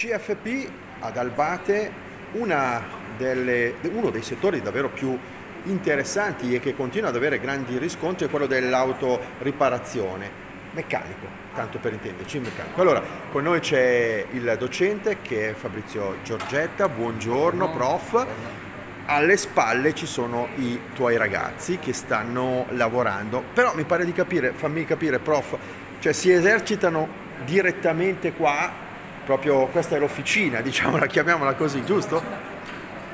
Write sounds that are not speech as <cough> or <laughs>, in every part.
CFP ad Albate delle, uno dei settori davvero più interessanti e che continua ad avere grandi riscontri è quello dell'autoriparazione. Meccanico, tanto per intenderci, meccanico. Allora, con noi c'è il docente che è Fabrizio Giorgetta, buongiorno prof. Alle spalle ci sono i tuoi ragazzi che stanno lavorando, però mi pare di capire, fammi capire prof, cioè si esercitano direttamente qua, proprio questa è l'officina, <laughs> diciamo, la chiamiamola così, giusto?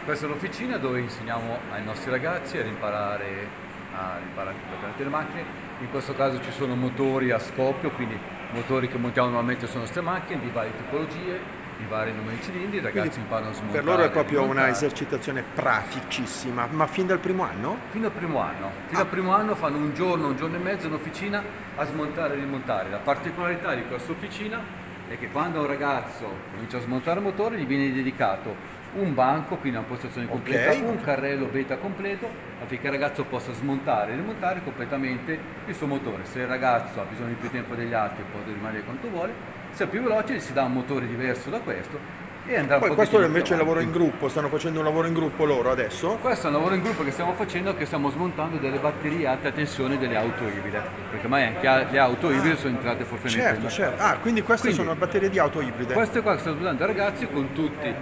Questa è l'officina dove insegniamo ai nostri ragazzi ad imparare a riparare le macchine. In questo caso ci sono motori a scoppio, quindi motori che montiamo normalmente su nostre macchine di varie tipologie, di vari numeri di cilindri, i ragazzi quindi imparano a smontare. Per loro è proprio una esercitazione praticissima, ma fin dal primo anno? Fin dal primo anno. Fin ah. dal primo anno fanno un giorno, un giorno e mezzo in officina a smontare e rimontare. La particolarità di questa officina è che quando un ragazzo comincia a smontare il motore gli viene dedicato un banco, quindi una postazione completa, okay. un carrello beta completo, affinché il ragazzo possa smontare e rimontare completamente il suo motore. Se il ragazzo ha bisogno di più tempo degli altri può rimanere quanto vuole, se è più veloce gli si dà un motore diverso da questo Poi questo è invece il lavoro in gruppo, stanno facendo un lavoro in gruppo loro adesso? Questo è un lavoro in gruppo che stiamo facendo, che stiamo smontando delle batterie a alta tensione delle auto ibride, perché ormai anche le auto ibride ah, sono entrate fortemente certo, certo. Ah, quindi queste quindi, sono batterie di auto ibride? Queste qua che stanno usando ragazzi con tutti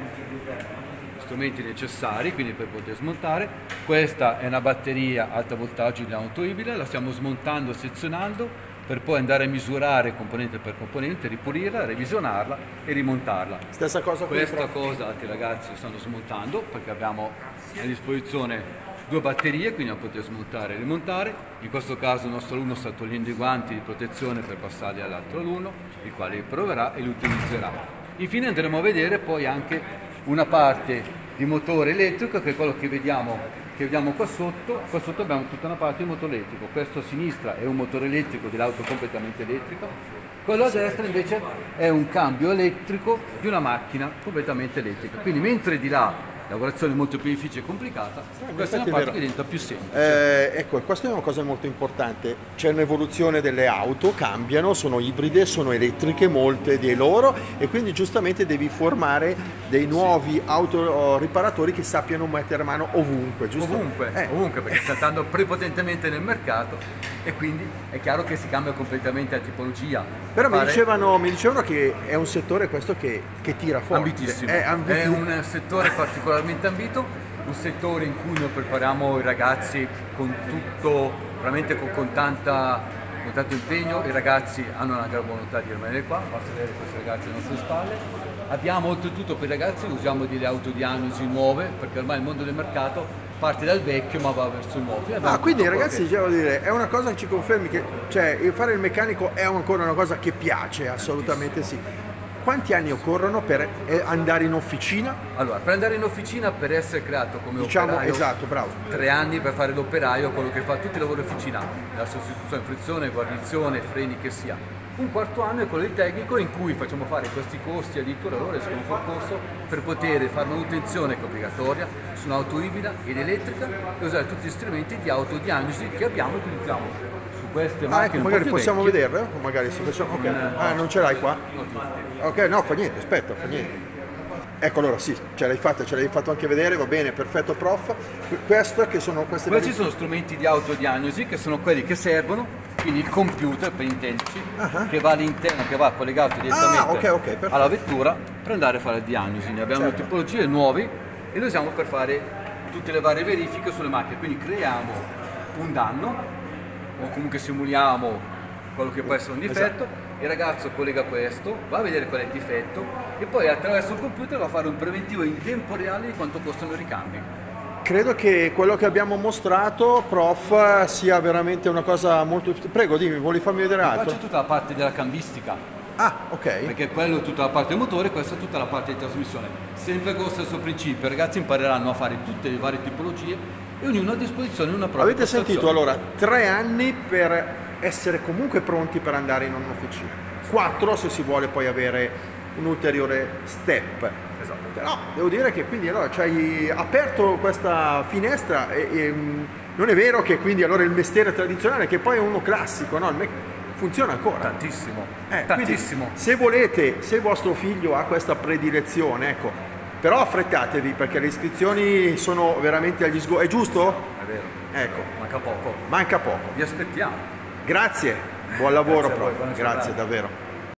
strumenti necessari quindi per poter smontare questa è una batteria alta voltaggio di auto ibrida la stiamo smontando sezionando per poi andare a misurare componente per componente, ripulirla, revisionarla e rimontarla. Stessa cosa Questa cosa che i ragazzi stanno smontando perché abbiamo a disposizione due batterie, quindi a poter smontare e rimontare. In questo caso il nostro alunno sta togliendo i guanti di protezione per passarli all'altro alunno, il quale li proverà e li utilizzerà. Infine andremo a vedere poi anche una parte di motore elettrico che è quello che vediamo, che vediamo qua sotto, qua sotto abbiamo tutta una parte di motore elettrico, questo a sinistra è un motore elettrico dell'auto completamente elettrica, quello a destra invece è un cambio elettrico di una macchina completamente elettrica, quindi mentre di là lavorazione molto più difficile e complicata, sì, questa è una parte che diventa più semplice. Eh, ecco, questa è una cosa molto importante, c'è un'evoluzione delle auto, cambiano, sono ibride, sono elettriche molte di loro e quindi giustamente devi formare dei nuovi sì. autoriparatori che sappiano mettere mano ovunque, giusto? Ovunque, eh. ovunque perché sta andando prepotentemente nel mercato e quindi è chiaro che si cambia completamente la tipologia. Però mi, dicevano, mi, dicevano, che è un settore questo che, che tira fuori. Ambitissimo. È, è un settore particolarmente ambito, un settore in cui noi prepariamo i ragazzi con tutto, veramente con, con tanta con tanto impegno, i ragazzi hanno una gran volontà di rimanere qua, basta vedere questi ragazzi alle nostre spalle. Abbiamo oltretutto per i ragazzi, usiamo delle autodiagnosi nuove, perché ormai il mondo del mercato parte dal vecchio ma va verso il nuovo. Ah, quindi ragazzi, devo dire, è una cosa che ci confermi che cioè, fare il meccanico è ancora una cosa che piace, assolutamente sì. Quanti anni occorrono per eh, andare in officina? Allora, per andare in officina, per essere creato come diciamo, operaio, esatto, bravo. tre anni per fare l'operaio, quello che fa tutti i lavori officinali, la sostituzione, frizione, guarnizione, freni che sia un quarto anno è quello di tecnico in cui facciamo fare questi corsi addirittura loro escono fuori corso per poter fare manutenzione che è obbligatoria su un'auto ibrida ed elettrica e usare tutti gli strumenti di autodiagnosi che abbiamo e utilizziamo queste. Ah, ecco, magari possiamo vecchie. vederle? O magari se facciamo... Okay. Ah, non ce l'hai qua? Ok, no, fa niente, aspetta, fa niente. Ecco allora sì, ce l'hai fatta, ce l'hai fatto anche vedere, va bene, perfetto prof. Questo che sono queste Questi sono strumenti di autodiagnosi che sono quelli che servono, quindi il computer per intenderci, uh-huh. che va all'interno, che va collegato direttamente ah, okay, okay, alla vettura per andare a fare la diagnosi. Ne abbiamo certo. tipologie nuove e le usiamo per fare tutte le varie verifiche sulle macchine. Quindi creiamo un danno o comunque simuliamo quello che può essere un difetto. Esatto il ragazzo collega questo, va a vedere qual è il difetto e poi attraverso il computer va a fare un preventivo in tempo reale di quanto costano i ricambi. Credo che quello che abbiamo mostrato, prof, sia veramente una cosa molto... Prego, dimmi, vuoi farmi vedere altro? Qua c'è tutta la parte della cambistica. Ah, ok. Perché quello è tutta la parte del motore, questa è tutta la parte di trasmissione. Sempre con lo stesso principio, i ragazzi impareranno a fare tutte le varie tipologie e ognuno a disposizione una propria Avete sentito allora, tre anni per essere comunque pronti per andare in un'officina. Quattro se si vuole poi avere un ulteriore step. Esatto. Però devo dire che quindi allora ci hai aperto questa finestra e, e mm, non è vero che quindi allora il mestiere tradizionale, che poi è uno classico, no? funziona ancora. Tantissimo, Eh, tantissimo. quindi, se volete, se vostro figlio ha questa predilezione, ecco, però affrettatevi perché le iscrizioni sono veramente agli sgorbi. È giusto? È vero, Ecco, manca poco. manca poco. Vi aspettiamo. Grazie, buon lavoro Grazie voi, Grazie davvero.